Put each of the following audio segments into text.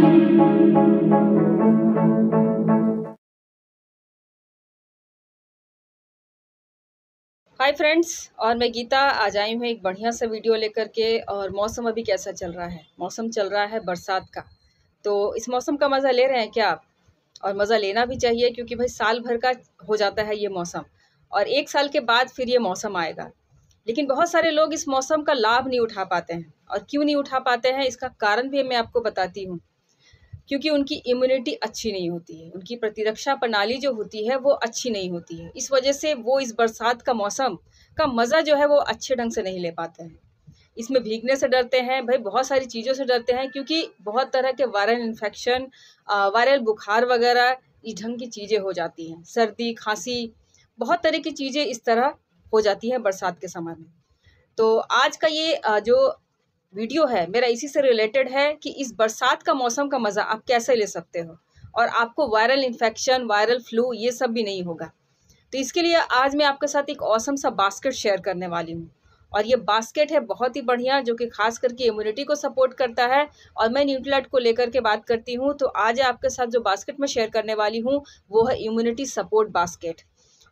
Hi friends और मैं गीता, आज आई हूँ एक बढ़िया सा वीडियो लेकर के, और मौसम अभी कैसा चल रहा है? मौसम चल रहा है बरसात का। तो इस मौसम का मज़ा ले रहे हैं क्या आप? और मज़ा लेना भी चाहिए, क्योंकि भाई साल भर का हो जाता है ये मौसम, और एक साल के बाद फिर ये मौसम आएगा। लेकिन बहुत सारे लोग इस मौसम का लाभ नहीं उठा पाते हैं, और क्यों नहीं उठा पाते हैं, इसका कारण भी मैं आपको बताती हूँ। क्योंकि उनकी इम्यूनिटी अच्छी नहीं होती है। उनकी प्रतिरक्षा प्रणाली जो होती है, वो अच्छी नहीं होती है। इस वजह से वो इस बरसात का मौसम का मज़ा जो है, वो अच्छे ढंग से नहीं ले पाते हैं। इसमें भीगने से डरते हैं, भाई बहुत सारी चीज़ों से डरते हैं, क्योंकि बहुत तरह के वायरल इन्फेक्शन वायरल बुखार वगैरह, इस ढंग की चीज़ें हो जाती हैं। सर्दी, खांसी, बहुत तरह की चीज़ें इस तरह हो जाती हैं बरसात के समय में। तो आज का ये जो वीडियो है, मेरा इसी से रिलेटेड है कि इस बरसात का मौसम का मज़ा आप कैसे ले सकते हो? और आपको वायरल इन्फेक्शन वायरल फ्लू ये सब भी नहीं होगा। तो इसके लिए आज मैं आपके साथ एक औसम सा बास्केट शेयर करने वाली हूँ। और ये बास्केट है बहुत ही बढ़िया, जो कि खास करके इम्यूनिटी को सपोर्ट करता है। और मैं न्यूट्रलाइट को लेकर के बात करती हूँ तो आज आपके साथ जो बास्केट में शेयर करने वाली हूँ, वो है इम्यूनिटी सपोर्ट बास्केट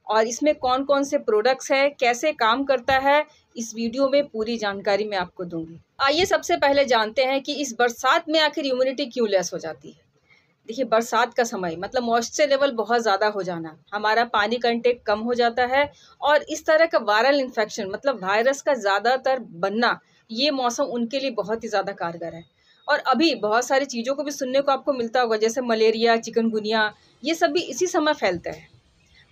और इसमें कौन कौन से प्रोडक्ट्स है, कैसे काम करता है, इस वीडियो में पूरी जानकारी मैं आपको दूँगी। आइए सबसे पहले जानते हैं कि इस बरसात में आखिर इम्यूनिटी क्यों लेस हो जाती है। देखिए, बरसात का समय मतलब मॉइस्चर लेवल बहुत ज़्यादा हो जाना, हमारा पानी का इंटेक कम हो जाता है और इस तरह का वायरल इन्फेक्शन मतलब वायरस का ज़्यादातर बनना, ये मौसम उनके लिए बहुत ही ज़्यादा कारगर है। और अभी बहुत सारी चीज़ों को भी सुनने को आपको मिलता होगा, जैसे मलेरिया चिकनगुनिया ये सब भी इसी समय फैलते हैं।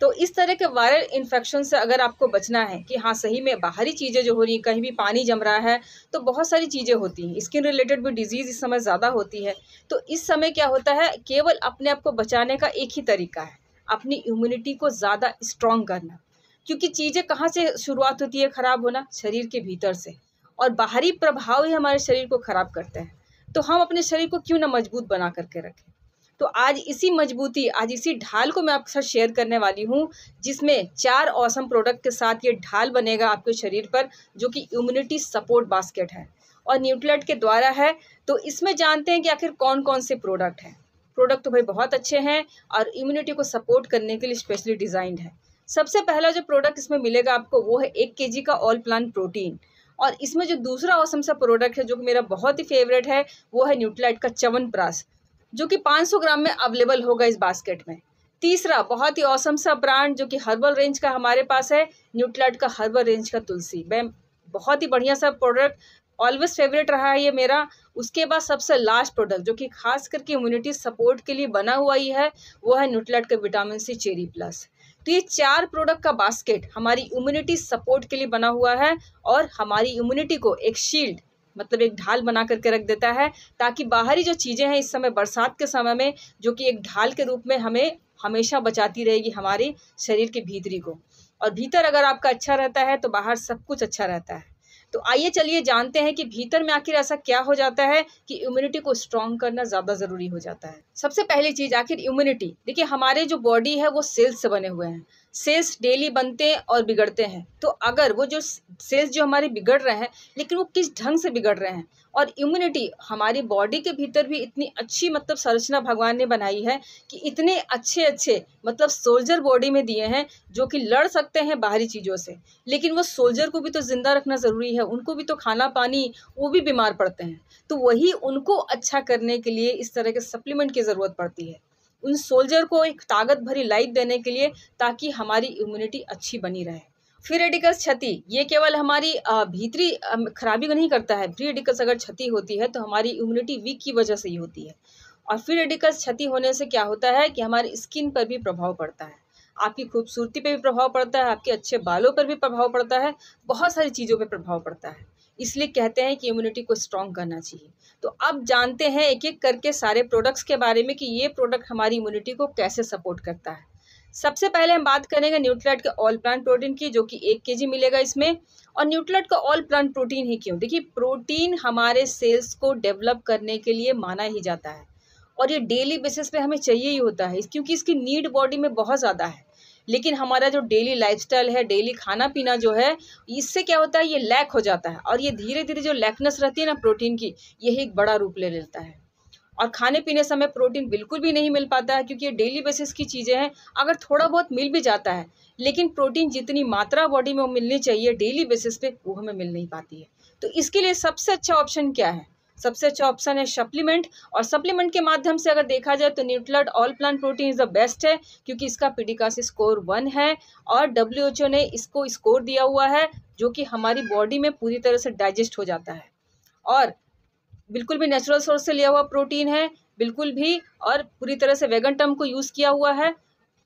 तो इस तरह के वायरल इन्फेक्शन से अगर आपको बचना है कि हाँ सही में बाहरी चीज़ें जो हो रही हैं, कहीं भी पानी जम रहा है तो बहुत सारी चीज़ें होती हैं। स्किन रिलेटेड भी डिज़ीज़ इस समय ज़्यादा होती है। तो इस समय क्या होता है, केवल अपने आप को बचाने का एक ही तरीका है, अपनी इम्यूनिटी को ज़्यादा स्ट्रॉन्ग करना। क्योंकि चीज़ें कहाँ से शुरुआत होती है ख़राब होना? शरीर के भीतर से। और बाहरी प्रभाव ही हमारे शरीर को ख़राब करते हैं। तो हम अपने शरीर को क्यों ना मज़बूत बना करके रखें? तो आज इसी मजबूती, आज इसी ढाल को मैं आपके साथ शेयर करने वाली हूँ, जिसमें चार औसम प्रोडक्ट के साथ ये ढाल बनेगा आपके शरीर पर, जो कि इम्यूनिटी सपोर्ट बास्केट है। और न्यूट्रलेट के द्वारा है तो इसमें जानते हैं कि आखिर कौन कौन से प्रोडक्ट हैं। प्रोडक्ट तो भाई बहुत अच्छे हैं और इम्यूनिटी को सपोर्ट करने के लिए स्पेशली डिज़ाइंड है। सबसे पहला जो प्रोडक्ट इसमें मिलेगा आपको, वो है एक के का ऑल प्लान प्रोटीन और इसमें जो दूसरा औसम सा प्रोडक्ट है, जो कि मेरा बहुत ही फेवरेट है, वो है न्यूट्रलाइट का चवन प्रास जो कि 500 ग्राम में अवेलेबल होगा इस बास्केट में। तीसरा, बहुत ही औसम सा ब्रांड जो कि हर्बल रेंज का हमारे पास है न्यूट्लाइट का हर्बल रेंज का तुलसी। मैं बहुत ही बढ़िया सा प्रोडक्ट ऑलवेज फेवरेट रहा है ये मेरा। उसके बाद सबसे लास्ट प्रोडक्ट जो कि खास करके इम्यूनिटी सपोर्ट के लिए बना हुआ ही है, वो है न्यूट्लाइट का विटामिन सी चेरी प्लस तो ये चार प्रोडक्ट का बास्केट हमारी इम्यूनिटी सपोर्ट के लिए बना हुआ है और हमारी इम्यूनिटी को एक शील्ड मतलब एक ढाल बना करके रख देता है, ताकि बाहरी जो चीज़ें हैं इस समय, बरसात के समय में, जो कि एक ढाल के रूप में हमें हमेशा बचाती रहेगी हमारे शरीर के भीतरी को। और भीतर अगर आपका अच्छा रहता है तो बाहर सब कुछ अच्छा रहता है। तो आइए चलिए जानते हैं कि भीतर में आखिर ऐसा क्या हो जाता है कि इम्यूनिटी को स्ट्रॉन्ग करना ज़्यादा ज़रूरी हो जाता है। सबसे पहली चीज़, आखिर इम्यूनिटी देखिए, हमारे जो बॉडी है, वो सेल्स से बने हुए हैं। सेल्स डेली बनते हैं और बिगड़ते हैं। तो अगर वो जो सेल्स जो हमारे बिगड़ रहे हैं, लेकिन वो किस ढंग से बिगड़ रहे हैं? और इम्यूनिटी हमारी बॉडी के भीतर भी इतनी अच्छी मतलब संरचना भगवान ने बनाई है कि इतने अच्छे अच्छे मतलब सोल्जर बॉडी में दिए हैं जो कि लड़ सकते हैं बाहरी चीज़ों से। लेकिन वो सोल्जर को भी तो ज़िंदा रखना ज़रूरी है, उनको भी तो खाना पानी वो भी बीमार पड़ते हैं। तो वही उनको अच्छा करने के लिए इस तरह के सप्लीमेंट की ज़रूरत पड़ती है। उन सोल्जर को एक ताकत भरी लाइफ देने के लिए ताकि हमारी इम्यूनिटी अच्छी बनी रहे। फ्री रेडिकल्स क्षति, ये केवल हमारी भीतरी खराबी को नहीं करता है। फ्री रेडिकल्स अगर क्षति होती है तो हमारी इम्यूनिटी वीक की वजह से ही होती है। और फ्री रेडिकल्स क्षति होने से क्या होता है कि हमारी स्किन पर भी प्रभाव पड़ता है। आपकी खूबसूरती पर भी प्रभाव पड़ता है, आपके अच्छे बालों पर भी प्रभाव पड़ता है, बहुत सारी चीज़ों पर प्रभाव पड़ता है। इसलिए कहते हैं कि इम्यूनिटी को स्ट्रॉन्ग करना चाहिए। तो अब जानते हैं एक एक करके सारे प्रोडक्ट्स के बारे में कि ये प्रोडक्ट हमारी इम्यूनिटी को कैसे सपोर्ट करता है। सबसे पहले हम बात करेंगे न्यूट्रलाइट के ऑल प्लांट प्रोटीन की, जो कि एक के जी मिलेगा इसमें। और न्यूट्रलाइट का ऑल प्लांट प्रोटीन ही क्यों? देखिए प्रोटीन हमारे सेल्स को डेवलप करने के लिए माना ही जाता है। और ये डेली बेसिस पे हमें चाहिए ही होता है, क्योंकि इसकी नीड बॉडी में बहुत ज़्यादा है। लेकिन हमारा जो डेली लाइफस्टाइल है डेली खाना पीना जो है, इससे क्या होता है, ये लैक हो जाता है। और ये धीरे धीरे जो लैकनेस रहती है ना प्रोटीन की, यही एक बड़ा रूप ले लेता है। और खाने पीने समय प्रोटीन बिल्कुल भी नहीं मिल पाता है, क्योंकि ये डेली बेसिस की चीज़ें हैं। अगर थोड़ा बहुत मिल भी जाता है, लेकिन प्रोटीन जितनी मात्रा बॉडी में मिलनी चाहिए डेली बेसिस पे, वो हमें मिल नहीं पाती है। तो इसके लिए सबसे अच्छा ऑप्शन क्या है? सबसे अच्छा ऑप्शन है सप्लीमेंट, और सप्लीमेंट के माध्यम से अगर देखा जाए तो Nutrilite all plant protein is the best है, क्योंकि इसका पीडिकास स्कोर वन है, और डब्ल्यूएचओ ने इसको स्कोर दिया हुआ है, जो कि हमारी बॉडी में पूरी तरह से डाइजेस्ट हो जाता है। और बिल्कुल भी नेचुरल सोर्स से लिया हुआ प्रोटीन है, बिल्कुल भी, और पूरी तरह से वेगन टर्म को यूज़ किया हुआ है।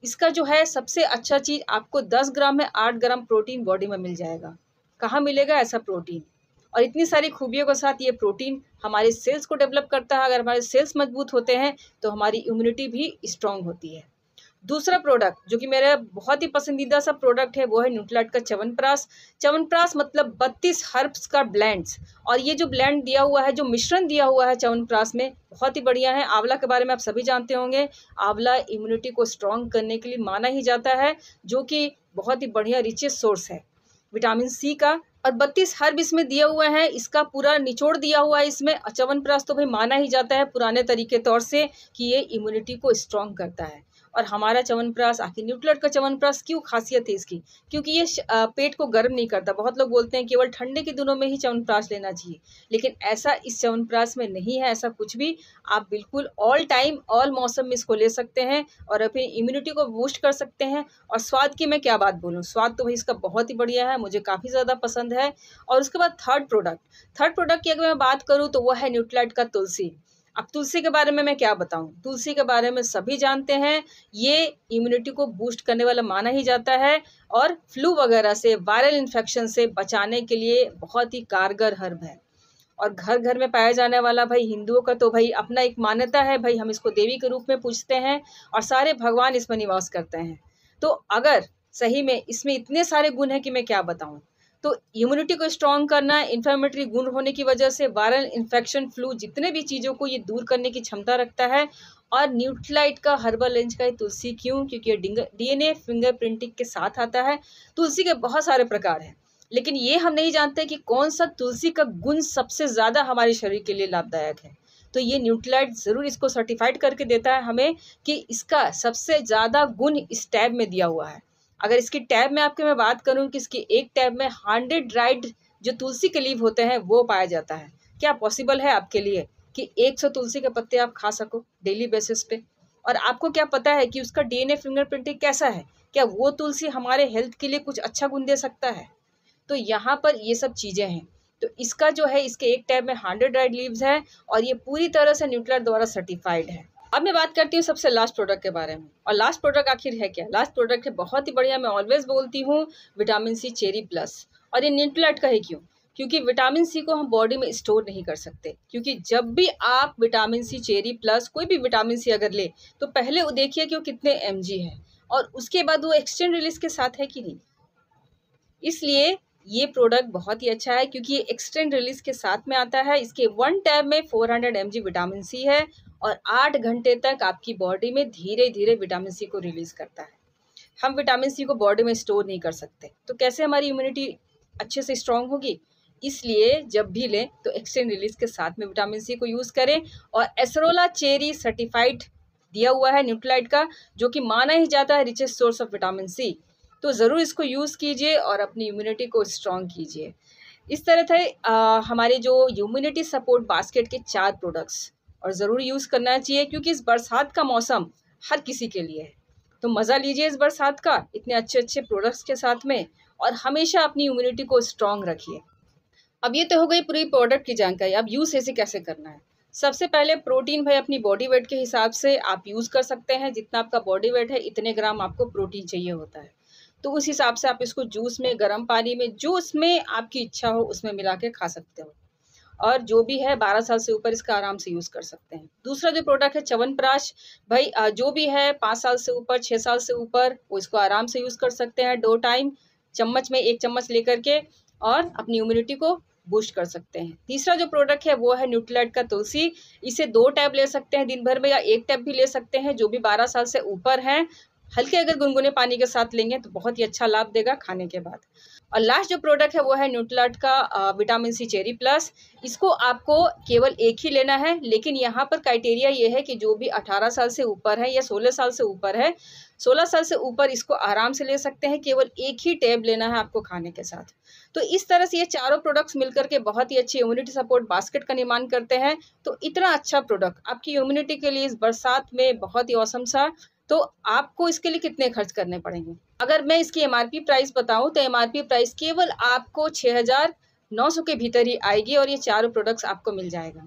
इसका जो है सबसे अच्छा चीज़ आपको 10 ग्राम में 8 ग्राम प्रोटीन बॉडी में मिल जाएगा। कहाँ मिलेगा ऐसा प्रोटीन और इतनी सारी खूबियों के साथ ये प्रोटीन हमारे सेल्स को डेवलप करता है। अगर हमारे सेल्स मज़बूत होते हैं तो हमारी इम्यूनिटी भी स्ट्रांग होती है। दूसरा प्रोडक्ट जो कि मेरा बहुत ही पसंदीदा सा प्रोडक्ट है, वो है न्यूट्रलाइट का चवनप्राश चवनप्राश मतलब बत्तीस हर्ब्स का ब्लेंड्स और ये जो ब्लेंड दिया हुआ है, जो मिश्रण दिया हुआ है चवनप्राश में, बहुत ही बढ़िया है। आंवला के बारे में आप सभी जानते होंगे। आंवला इम्यूनिटी को स्ट्रॉन्ग करने के लिए माना ही जाता है, जो कि बहुत ही बढ़िया रिचेस्ट सोर्स है। विटामिन सी का, और बत्तीस हर्ब इसमें दिया हुआ है, इसका पूरा निचोड़ दिया हुआ है इसमें। च्यवनप्राश तो भाई माना ही जाता है पुराने तरीके तौर से कि ये इम्यूनिटी को स्ट्रॉन्ग करता है। और हमारा च्यवनप्राश आखिर न्यूट्रलट का च्यवनप्राश क्यों खासियत है इसकी? क्योंकि ये पेट को गर्म नहीं करता। बहुत लोग बोलते हैं केवल ठंडे के दिनों में ही च्यवनप्राश लेना चाहिए। लेकिन ऐसा इस च्यवनप्राश में नहीं है, ऐसा कुछ भी। आप बिल्कुल ऑल टाइम ऑल मौसम में इसको ले सकते हैं और अपनी इम्यूनिटी को बूस्ट कर सकते हैं। और स्वाद की मैं क्या बात बोलूँ? स्वाद तो भाई इसका बहुत ही बढ़िया है, मुझे काफ़ी ज़्यादा पसंद है। और उसके बाद थर्ड प्रोडक्ट थर्ड प्रोडक्ट की अगर मैं बात करूँ तो वह है न्यूट्रलाइट का तुलसी। अब तुलसी के बारे में मैं क्या बताऊँ? तुलसी के बारे में सभी जानते हैं, ये इम्यूनिटी को बूस्ट करने वाला माना ही जाता है और फ्लू वगैरह से वायरल इन्फेक्शन से बचाने के लिए बहुत ही कारगर हर्ब है। और घर घर में पाया जाने वाला भाई हिंदुओं का तो भाई अपना एक मान्यता है, भाई हम इसको देवी के रूप में पूजते हैं और सारे भगवान इसमें निवास करते हैं। तो अगर सही में इसमें इतने सारे गुण हैं कि मैं क्या बताऊँ? तो इम्यूनिटी को स्ट्रॉन्ग करना इन्फ्लामेटरी गुण होने की वजह से वायरल इन्फेक्शन फ्लू जितने भी चीज़ों को ये दूर करने की क्षमता रखता है। और न्यूट्रलाइट का हर्बल रेंज का तुलसी क्यों? क्योंकि डीएनए फिंगरप्रिंटिंग के साथ आता है। तुलसी के बहुत सारे प्रकार हैं। लेकिन ये हम नहीं जानते कि कौन सा तुलसी का गुण सबसे ज़्यादा हमारे शरीर के लिए लाभदायक है। तो ये न्यूट्रलाइट ज़रूर इसको सर्टिफाइड करके देता है हमें कि इसका सबसे ज़्यादा गुण इस टैब में दिया हुआ है। अगर इसकी टैब में आपके मैं बात करूँ कि इसकी एक टैब में हंड्रेड ड्राइड जो तुलसी के लीव होते हैं, वो पाया जाता है। क्या पॉसिबल है आपके लिए कि एक सौ तुलसी के पत्ते आप खा सको डेली बेसिस पे? और आपको क्या पता है कि उसका डीएनए फिंगरप्रिंटिंग कैसा है? क्या वो तुलसी हमारे हेल्थ के लिए कुछ अच्छा गुण दे सकता है? तो यहाँ पर ये सब चीज़ें हैं। तो इसका जो है, इसके एक टैब में हंड्रेड ड्राइड लीव्स है और ये पूरी तरह से न्यूट्रल द्वारा सर्टिफाइड है। अब मैं बात करती हूँ सबसे लास्ट प्रोडक्ट के बारे में। और लास्ट प्रोडक्ट आखिर है क्या? लास्ट प्रोडक्ट है, बहुत ही बढ़िया, मैं ऑलवेज बोलती हूँ विटामिन सी चेरी प्लस और ये न्यूट्रलाइट का है क्यों? क्योंकि विटामिन सी को हम बॉडी में स्टोर नहीं कर सकते। क्योंकि जब भी आप विटामिन सी चेरी प्लस कोई भी विटामिन सी अगर ले तो पहले वो देखिए कि वो कितने एमजी है। और उसके बाद वो एक्सटेंड रिलीज़ के साथ है कि नहीं? इसलिए ये प्रोडक्ट बहुत ही अच्छा है, क्योंकि ये एक्सटेंड रिलीज़ के साथ में आता है। इसके वन टैब में 400 हंड्रेड एम विटामिन सी है और आठ घंटे तक आपकी बॉडी में धीरे धीरे विटामिन सी को रिलीज़ करता है। हम विटामिन सी को बॉडी में स्टोर नहीं कर सकते। तो कैसे हमारी इम्यूनिटी अच्छे से स्ट्रांग होगी? इसलिए जब भी लें तो एक्सटेंड रिलीज़ के साथ में विटामिन सी को यूज़ करें और एसरोला चेरी सर्टिफाइड दिया हुआ है न्यूट्रलाइट का जो कि माना ही जाता है richest source of vitamin C तो ज़रूर इसको यूज़ कीजिए और अपनी इम्यूनिटी को स्ट्रॉन्ग कीजिए। इस तरह थे आ, हमारे जो इम्यूनिटी सपोर्ट बास्केट के चार प्रोडक्ट्स और ज़रूर यूज़ करना चाहिए, क्योंकि इस बरसात का मौसम हर किसी के लिए है। तो मज़ा लीजिए इस बरसात का, इतने अच्छे अच्छे प्रोडक्ट्स के साथ में, और हमेशा अपनी इम्यूनिटी को स्ट्रॉन्ग रखिए। अब ये तो हो गई पूरी प्रोडक्ट की जानकारी, अब यूज़ ऐसे कैसे करना है? सबसे पहले प्रोटीन भाई अपनी बॉडी वेट के हिसाब से आप यूज़ कर सकते हैं, जितना आपका बॉडी वेट है, इतने ग्राम आपको प्रोटीन चाहिए होता है। तो उस हिसाब से आप इसको जूस में, गर्म पानी में, जो उसमें आपकी इच्छा हो, उसमें मिला के खा सकते हो। और जो भी है बारह साल से ऊपर इसका आराम से यूज़ कर सकते हैं। दूसरा जो प्रोडक्ट है चवन प्राश भाई जो भी है पाँच साल से ऊपर छः साल से ऊपर, वो इसको आराम से यूज़ कर सकते हैं। दो टाइम चम्मच में एक चम्मच लेकर के और अपनी इम्यूनिटी को बूस्ट कर सकते हैं। तीसरा जो प्रोडक्ट है वो है न्यूट्रलाइट का तुलसी। इसे दो टैब ले सकते हैं दिन भर में या एक टैब भी ले सकते हैं, जो भी बारह साल से ऊपर हैं। हल्के अगर गुनगुने पानी के साथ लेंगे तो बहुत ही अच्छा लाभ देगा खाने के बाद। और लास्ट जो प्रोडक्ट है वो है न्यूट्रलट का विटामिन सी चेरी प्लस इसको आपको केवल एक ही लेना है, लेकिन यहाँ पर क्राइटेरिया ये है कि जो भी 18 साल से ऊपर है या 16 साल से ऊपर है 16 साल से ऊपर इसको आराम से ले सकते हैं, केवल एक ही टैब लेना है आपको खाने के साथ। तो इस तरह से ये चारों प्रोडक्ट्स मिलकर के बहुत ही अच्छी इम्यूनिटी सपोर्ट बास्केट का निर्माण करते हैं। तो इतना अच्छा प्रोडक्ट आपकी इम्यूनिटी के लिए इस बरसात में बहुत ही औसम सा। तो आपको इसके लिए कितने खर्च करने पड़ेंगे? अगर मैं इसकी एमआरपी प्राइस बताऊँ तो एमआरपी प्राइस केवल आपको छः हज़ार नौ सौ के भीतर ही आएगी और ये चारों प्रोडक्ट्स आपको मिल जाएगा।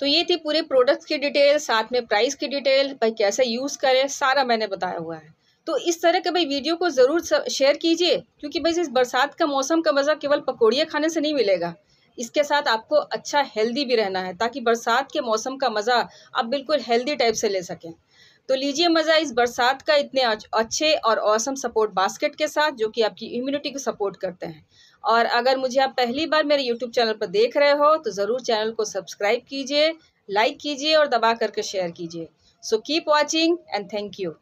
तो ये थी पूरे प्रोडक्ट्स की डिटेल साथ में प्राइस की डिटेल भाई कैसे यूज़ करें, सारा मैंने बताया हुआ है। तो इस तरह के भाई वीडियो को ज़रूर शेयर कीजिए, क्योंकि भाई इस बरसात का मौसम का मज़ा केवल पकौड़ियाँ खाने से नहीं मिलेगा। इसके साथ आपको अच्छा हेल्दी भी रहना है, ताकि बरसात के मौसम का मज़ा आप बिल्कुल हेल्दी टाइप से ले सकें। तो लीजिए मज़ा इस बरसात का इतने अच्छे और औसम सपोर्ट बास्केट के साथ, जो कि आपकी इम्यूनिटी को सपोर्ट करते हैं। और अगर मुझे आप पहली बार मेरे यूट्यूब चैनल पर देख रहे हो तो ज़रूर चैनल को सब्सक्राइब कीजिए लाइक कीजिए और दबा करके शेयर कीजिए। So keep watching and thank you